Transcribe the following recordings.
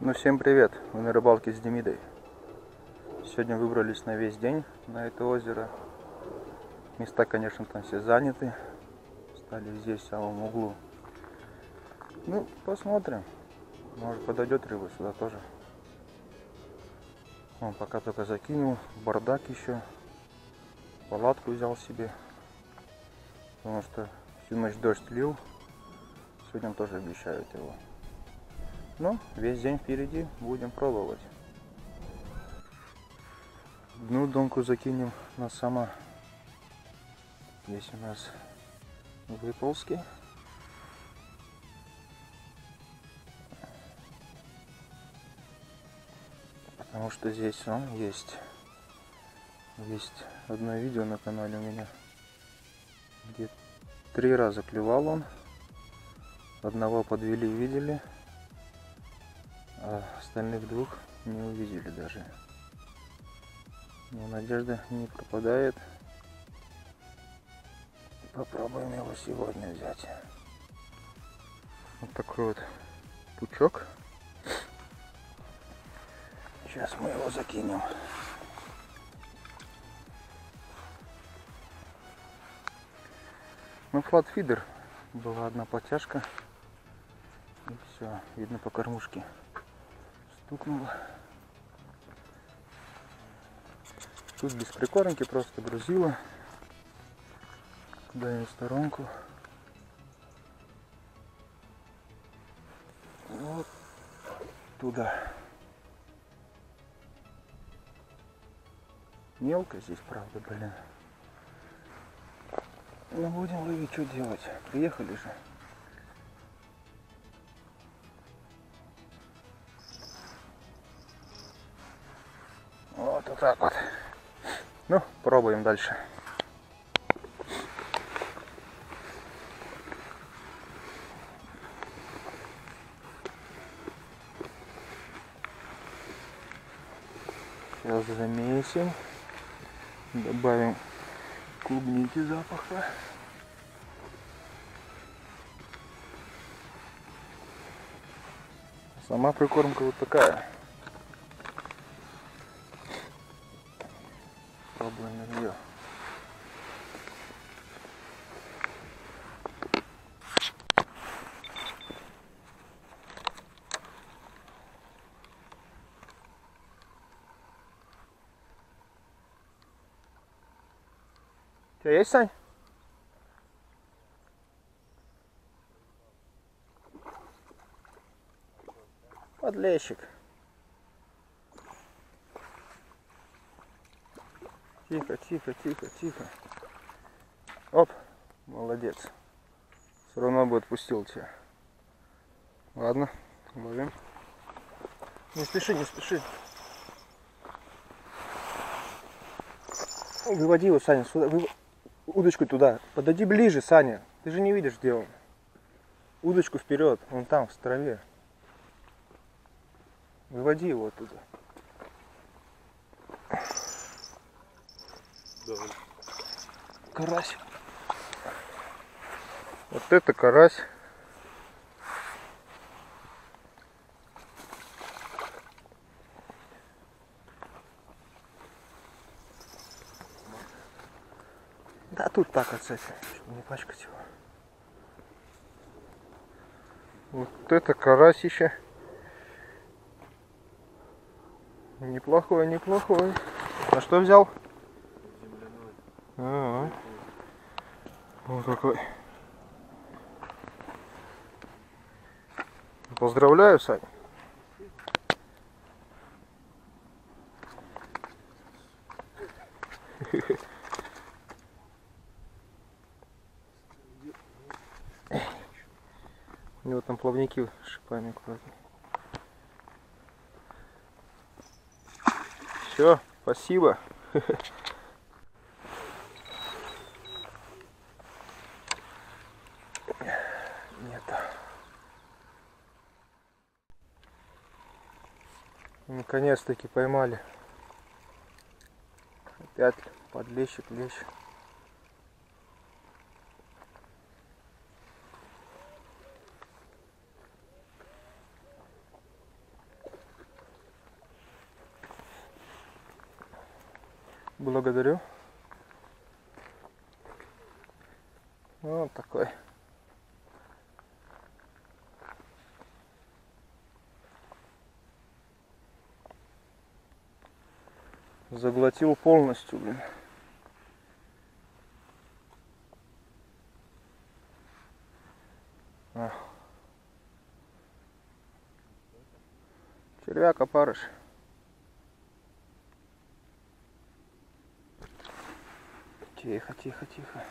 Ну всем привет, мы на рыбалке с Демидой. Сегодня выбрались на весь день на это озеро. Места, конечно, там все заняты. Стали здесь, в самом углу. Ну, посмотрим. Может подойдет рыба сюда тоже. Он пока только закинул. Бардак еще. Палатку взял себе. Потому что всю ночь дождь лил. Сегодня тоже обещают его. Ну, весь день впереди, будем пробовать. Дну донку закинем на сама. Здесь у нас выползки. Потому что здесь он есть. Есть одно видео на канале у меня, где три раза клевал он. Одного подвели, видели, а остальных двух не увидели даже. Но надежда не пропадает. Попробуем его сегодня взять. Вот такой вот пучок. Сейчас мы его закинем. Ну, флатфидер. Была одна подтяжка. И все, видно по кормушке. Стукнуло. Тут без прикормки просто грузила. Куда-нибудь сторонку. Вот туда. Мелко здесь, правда, блин. Ну будем ловить, что делать. Приехали же. Вот, так вот. Ну, пробуем дальше. Сейчас замесим. Добавим клубники запаха. Сама прикормка вот такая. Пробуем на нее. У тебя есть, Сань? Подлещик. Тихо, тихо, тихо, тихо. Оп, молодец. Все равно бы отпустил тебя. Ладно, ловим. Не спеши, не спеши. Выводи его, Саня, сюда. Вы... Удочку туда. Подойди ближе, Саня. Ты же не видишь, где он. Удочку вперед. Он там, в траве. Выводи его оттуда. Давай. Карась. Вот это карась. Да тут так отцепи, чтобы не пачкать его. Вот это карасище. Неплохой, неплохой. А что взял? А, вот какой. Поздравляю, Сань. У него там плавники шипами аккуратно. Все, спасибо. Наконец-таки поймали. Опять подлещик, лещ. Благодарю. Вот такой. Заглотил полностью, блин. А. Червяк опарыш. Тихо, тихо, тихо.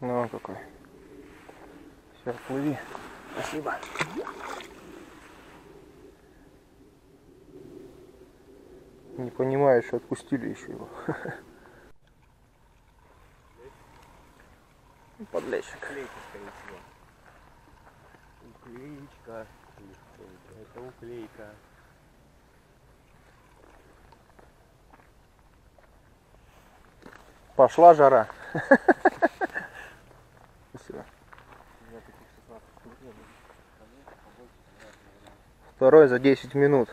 Ну, какой. Все, плыви. Спасибо. Не понимаю, что отпустили еще его. Подлещик. Уклейка, скорее всего. Уклеечка. Это уклейка. Пошла жара. Спасибо. У меня таких 16 штук не было. Конечно, побольше, наверное. Второй за 10 минут.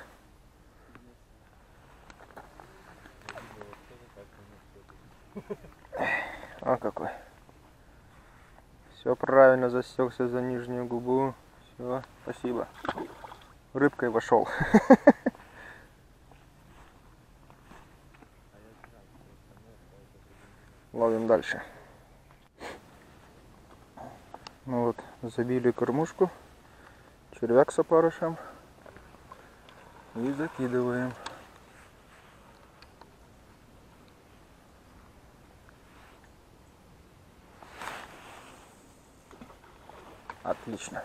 А какой. Все правильно засекся за нижнюю губу. Все, спасибо. Рыбкой вошел. Ловим дальше. Ну вот, забили кормушку. Червяк с опарышем. И закидываем. Отлично.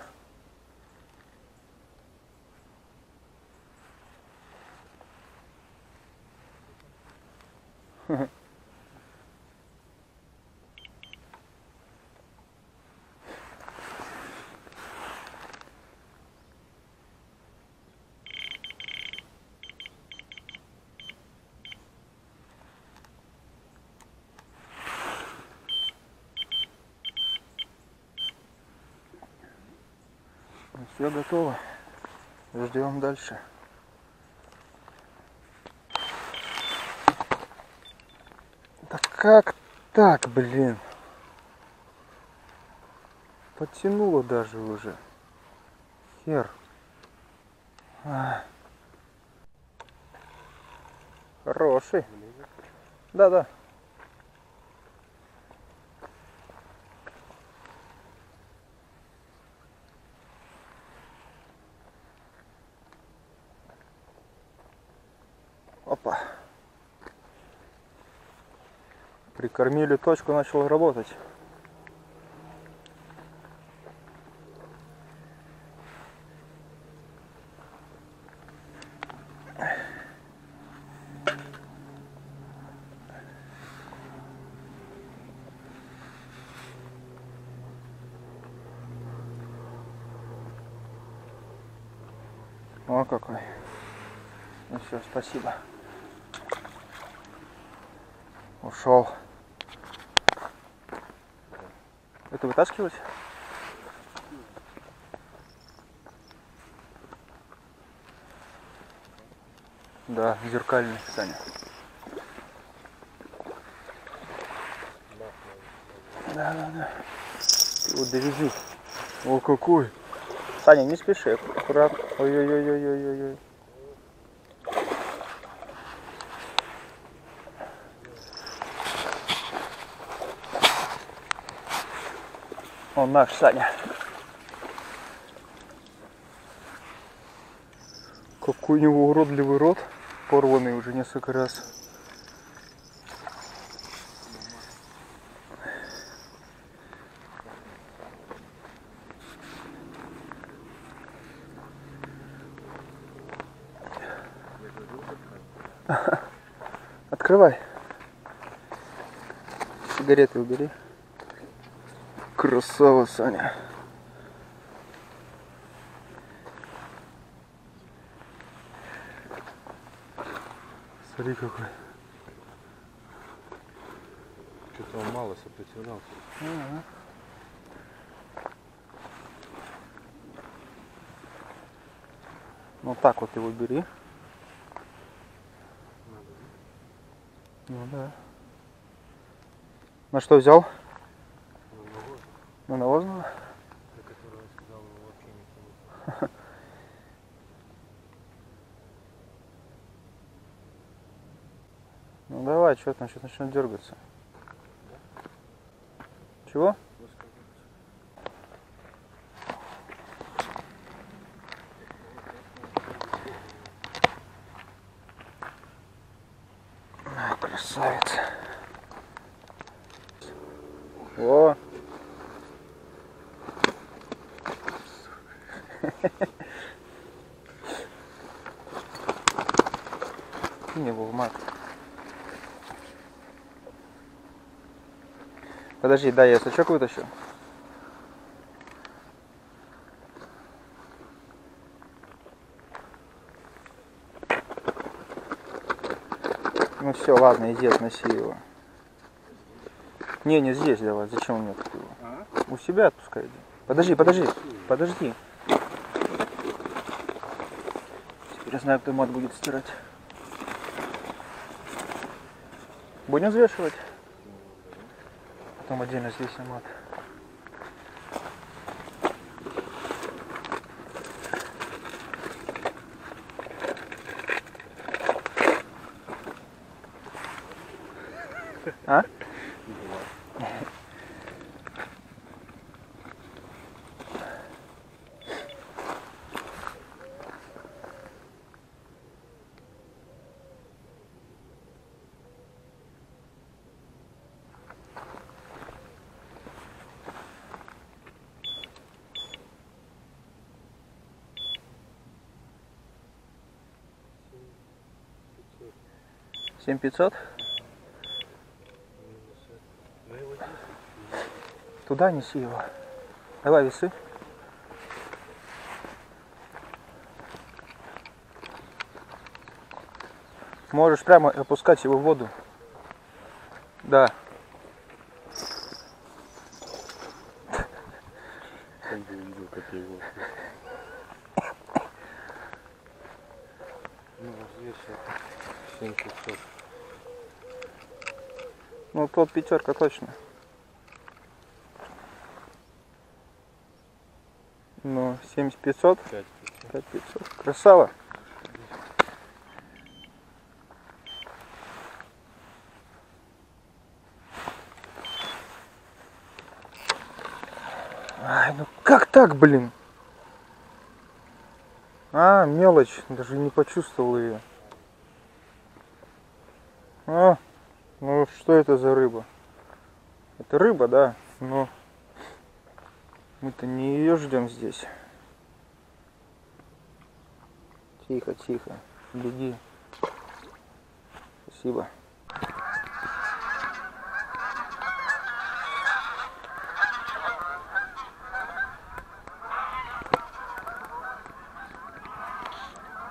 Все готово. Ждем дальше. Да как так, блин? Подтянуло даже уже. Хер. А. Хороший. Да-да. Опа. Прикормили точку, начал работать. О, какой. Ну все, спасибо. Ушел. Это вытаскивать? Да, зеркальный, Саня. Да, да, да. Ты вот довези. О, какой. Саня, не спеши, аккуратно. Ой-ой-ой-ой-ой-ой. Он наш Саня. Какой у него уродливый рот, порванный уже несколько раз. Открывай. Сигареты убери. Красава, Саня. Смотри какой. Что-то он мало сопротивлялся. Ну так вот его бери. Надо. Ну да. На что взял? Ну, На навозного? до которого я сказал, его вообще не тянет. Ну давай, что там, сейчас начнет дергаться. Чего? Красавец. О! Кинь его в мат. Подожди, дай я сачок вытащу. Ну все, ладно, иди относи его. Не, не здесь давай, зачем мне тут его? А? У себя отпускай. Подожди, подожди, подожди. Я знаю, кто мат будет стирать. Будем взвешивать? Потом отдельно здесь мат. А? Семь пятьсот? Ну, его здесь. Туда неси его. Давай весы. Можешь прямо опускать его в воду. Да. Он бы увидел, как я его. Ну, вот здесь вот 7500. Тот пятерка точно. Ну, 7500, 5500. 5500. Красава. Ай, ну как так, блин? А, мелочь, даже не почувствовал ее. А, что это за рыба? Это рыба, да, но мы-то не ее ждем здесь. Тихо, тихо, беги. Спасибо.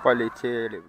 Полетели.